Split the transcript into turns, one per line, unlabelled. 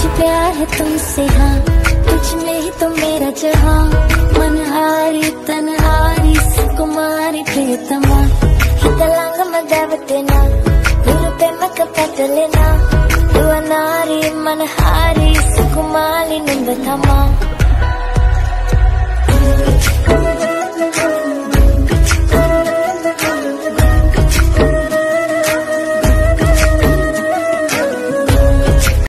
कुछ प्यार है तुमसे हाँ। कुछ नहीं तो मेरा जहाँ। मनहारी, तनहारी, सुकुमारी प्रियतमा हितलांग मैं देवतेना गुरु पे मैं कपटलेना तू अनारी मनहारी, सुकुमारी नंदथमा